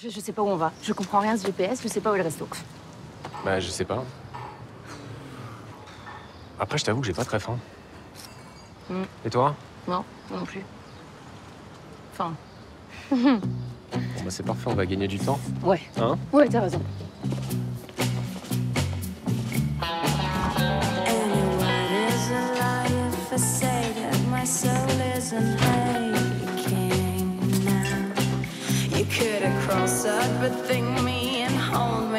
Je, je sais pas où on va. Je comprends rien à ce GPS, je sais pas où est le resto. Bah, je sais pas. Après, je t'avoue que j'ai pas très faim. Hmm. Et toi? Non, moi non plus. Enfin, Bon, bah, c'est parfait, on va gagner du temps. ouais. Hein? Ouais, t'as raison. Anyone is a up, but me and hold me